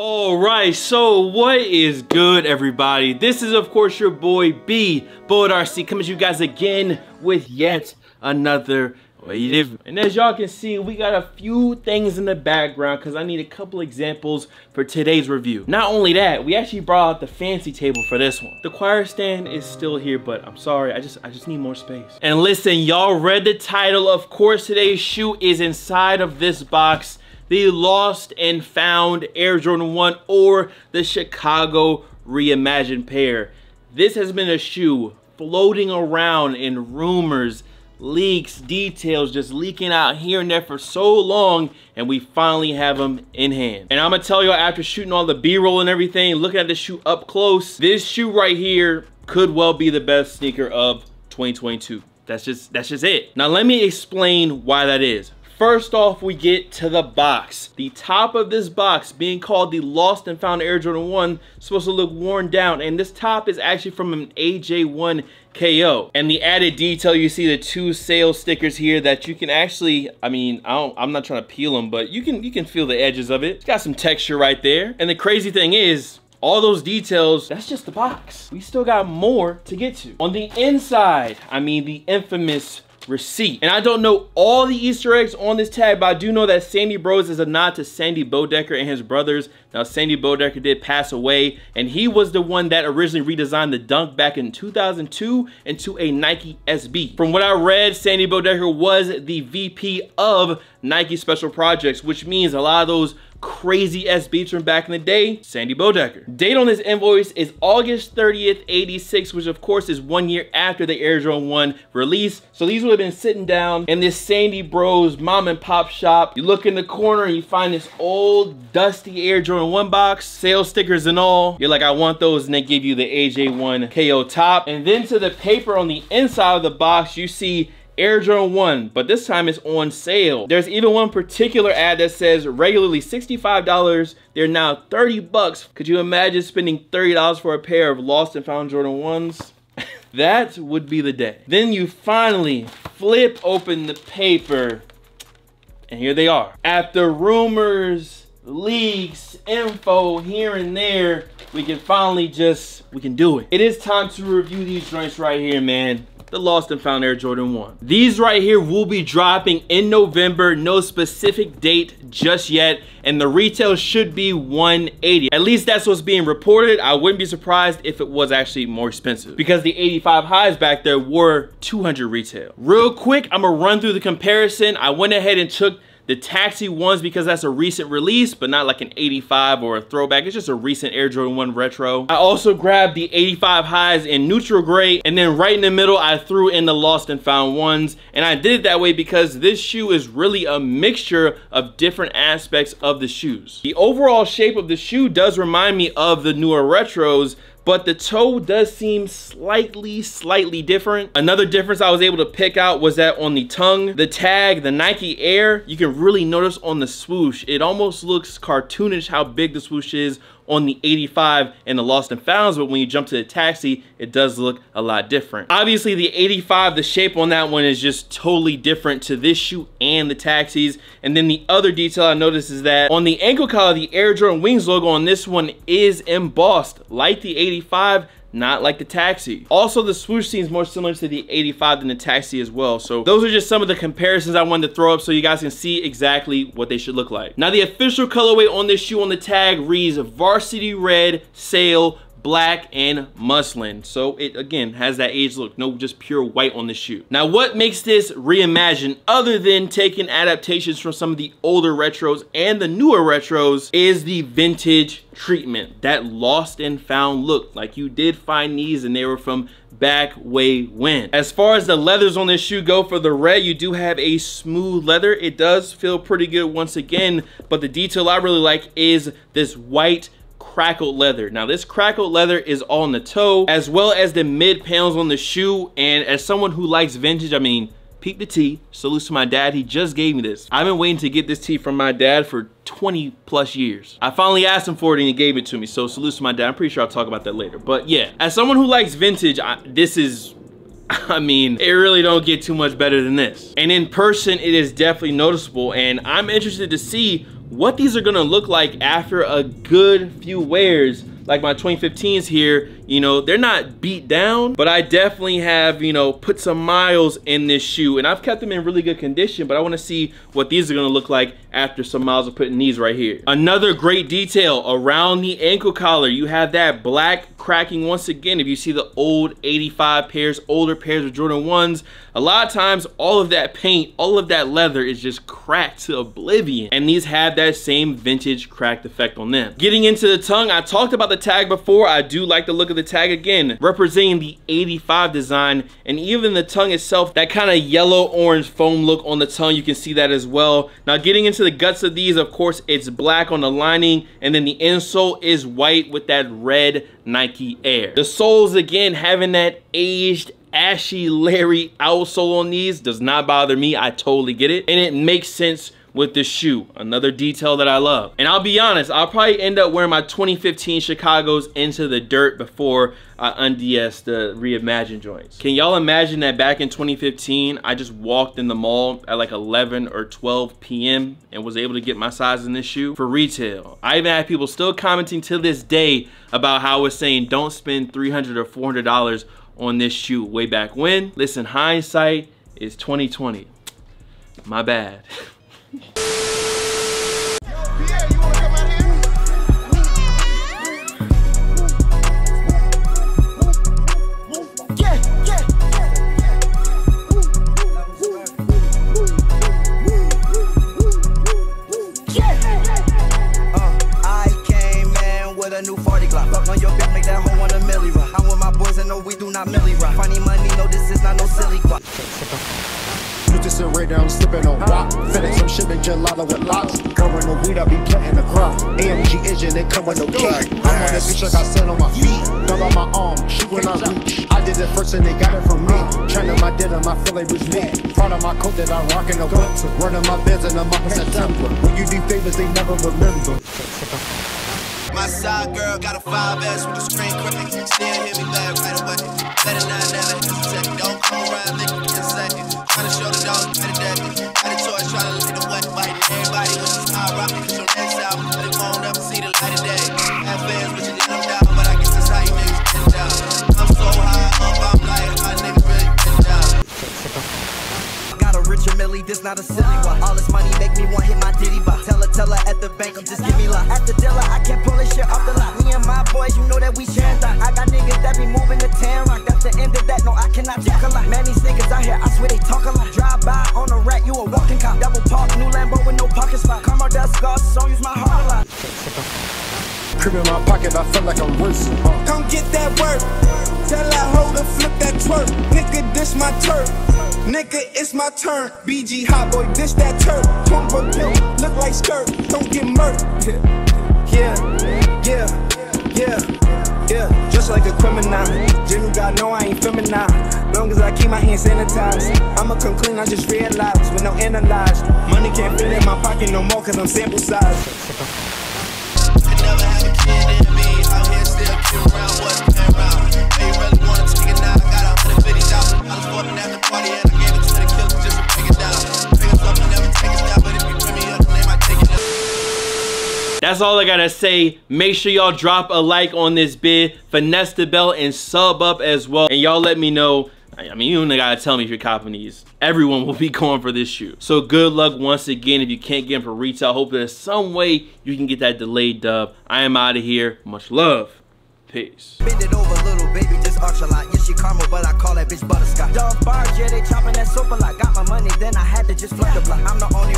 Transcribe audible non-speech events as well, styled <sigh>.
All right, so what is good, everybody? This is, of course, your boy B, BULL1TRC, coming to you guys again with yet another and as y'all can see, we got a few things in the background because I need a couple examples for today's review. Not only that, we actually brought out the fancy table for this one. The choir stand is still here, but I'm sorry, I just I just need more space. And listen, y'all read the title. Of course, today's shoe is inside of this box the lost and found Air Jordan 1 or the Chicago reimagined pair. This has been a shoe floating around in rumors, leaks, details just leaking out here and there for so long and we finally have them in hand. And I'm gonna tell y'all after shooting all the B-roll and everything, looking at the shoe up close, this shoe right here could well be the best sneaker of 2022. That's just that's just it. Now let me explain why that is. First off, we get to the box. The top of this box, being called the Lost and Found Air Jordan 1, supposed to look worn down. And this top is actually from an AJ1 KO. And the added detail, you see the two sales stickers here that you can actually, I mean, I am not trying to peel them, but you can, you can feel the edges of it. It's got some texture right there. And the crazy thing is, all those details, that's just the box. We still got more to get to. On the inside, I mean the infamous receipt. And I don't know all the Easter eggs on this tag, but I do know that Sandy Bros is a nod to Sandy Bodecker and his brothers. Now, Sandy Bodecker did pass away, and he was the one that originally redesigned the Dunk back in 2002 into a Nike SB. From what I read, Sandy Bodecker was the VP of Nike Special Projects, which means a lot of those crazy SBs from back in the day, Sandy Bodecker. Date on this invoice is August 30th, 86, which of course is one year after the Air Jordan 1 release. So these would have been sitting down in this Sandy Bros mom and pop shop. You look in the corner and you find this old dusty Air Jordan 1 box, sales stickers and all. You're like, I want those and they give you the AJ1 KO top. And then to the paper on the inside of the box, you see Air Jordan 1, but this time it's on sale. There's even one particular ad that says regularly $65, they're now 30 bucks. Could you imagine spending $30 for a pair of lost and found Jordan 1s? <laughs> that would be the day. Then you finally flip open the paper and here they are. After rumors, leaks, info here and there, we can finally just, we can do it. It is time to review these joints right here, man the Lost and Found Air Jordan 1. These right here will be dropping in November, no specific date just yet, and the retail should be 180. At least that's what's being reported. I wouldn't be surprised if it was actually more expensive because the 85 highs back there were 200 retail. Real quick, I'm gonna run through the comparison. I went ahead and took the Taxi ones, because that's a recent release, but not like an 85 or a throwback. It's just a recent Air Jordan 1 retro. I also grabbed the 85 highs in neutral gray, and then right in the middle, I threw in the lost and found ones. And I did it that way because this shoe is really a mixture of different aspects of the shoes. The overall shape of the shoe does remind me of the newer retros, but the toe does seem slightly, slightly different. Another difference I was able to pick out was that on the tongue, the tag, the Nike Air, you can really notice on the swoosh, it almost looks cartoonish how big the swoosh is on the 85 and the Lost and Founds, but when you jump to the Taxi, it does look a lot different. Obviously, the 85, the shape on that one is just totally different to this shoe and the Taxis. And then the other detail I noticed is that on the ankle collar, the Air Jordan Wings logo on this one is embossed like the 85, not like the taxi. Also, the swoosh seems more similar to the 85 than the taxi as well. So those are just some of the comparisons I wanted to throw up so you guys can see exactly what they should look like. Now the official colorway on this shoe on the tag reads Varsity Red Sail black and muslin. So it again has that age look no just pure white on the shoe. Now what makes this reimagined other than taking adaptations from some of the older retros and the newer retros is the vintage treatment. That lost and found look like you did find these and they were from back way when. As far as the leathers on this shoe go for the red you do have a smooth leather. It does feel pretty good once again but the detail i really like is this white crackled leather. Now this crackled leather is on the toe as well as the mid panels on the shoe. And as someone who likes vintage, I mean, peep the tee. Salute to my dad, he just gave me this. I've been waiting to get this tee from my dad for 20 plus years. I finally asked him for it and he gave it to me. So salute to my dad. I'm pretty sure I'll talk about that later. But yeah, as someone who likes vintage, I, this is <laughs> I mean, it really don't get too much better than this. And in person, it is definitely noticeable. And I'm interested to see what these are gonna look like after a good few wears like my 2015s here, you know, they're not beat down, but I definitely have, you know, put some miles in this shoe and I've kept them in really good condition, but I wanna see what these are gonna look like after some miles of putting these right here. Another great detail around the ankle collar, you have that black cracking once again. If you see the old 85 pairs, older pairs of Jordan 1s, a lot of times all of that paint, all of that leather is just cracked to oblivion. And these have that same vintage cracked effect on them. Getting into the tongue, I talked about the tag before. I do like the look of the tag again, representing the 85 design and even the tongue itself, that kind of yellow orange foam look on the tongue, you can see that as well. Now getting into the guts of these, of course, it's black on the lining and then the insole is white with that red Nike Air. The soles again having that aged ashy Larry outsole on these does not bother me. I totally get it. And it makes sense with this shoe. Another detail that I love. And I'll be honest, I'll probably end up wearing my 2015 Chicago's into the dirt before I unds the reimagined joints. Can y'all imagine that back in 2015, I just walked in the mall at like 11 or 12 p.m. and was able to get my size in this shoe for retail. I even have people still commenting to this day about how I was saying don't spend 300 or $400 on this shoe way back when. Listen, hindsight is 2020. My bad. <laughs> Uh, a new 40 Glock. Fuck on your bitch, make that hoe want a milli rock. I'm with my boys and no, we do not milli rock. Funny money, no, this is not no silly guap. Used to sit I'm slipping on rock. Feeling some shit in gelato with locks. Covering the weed, I be cutting the crop. AMG engine, they come with no key. I'm on that bitch like I said on my feet. Dug on my arm, shoot when I reach. I did it first and they got it from me. Training my denim, I feel like was me. Part of my coat that I'm rocking the whip. Running my beds in the month of September. When you do favors, they never remember. My side girl got a 5S with a screen crack. Hit not a silly one. All this money make me want hit my ditty bop. Tell her, tell her at the bank, I'm just give me lot. At the dealer, I can't pull this shit off the lot. Me and my boys, you know that we sharing that. I got niggas that be moving to Tan Rock. That's the end of that, no, I cannot talk a lot. Man, these niggas out here, I swear they talk a lot. Drive by on a rat, you a walking cop. Double park, new Lambo with no parking spot. Karma dust scars, so use my heart a lot. Crib in my pocket, I feel like I'm. Huh. Come get that work. Tell that hoe to flip that twerk. Nigga, this my turf. Nigga, it's my turn. BG hot boy, this that turf. Pumper pill, look like skirt. Don't get murked. <laughs> Yeah, yeah, yeah, yeah. Just like a criminal. Jimmy God know I ain't feminine. Long as I keep my hands sanitized. I'ma come clean, I just realized. With no analyze. Money can't fit in my pocket no more cause I'm sample size. That's all I gotta say. Make sure y'all drop a like on this bid, finesse the bell, and sub up as well. And y'all let me know. I mean, you don't gotta tell me if you're copping these. Everyone will be <laughs> going for this shoe. So good luck once again. If you can't get them for retail, hope there's some way you can get that delayed dub. I am out of here. Much love. Peace. Bend it over, little baby, just arch a lot. Yeah, she but I call that bitch butterscotch. Dog bars, yeah, they chopping that soap a lot. Got my money, then I had to just flood the block. I'm the only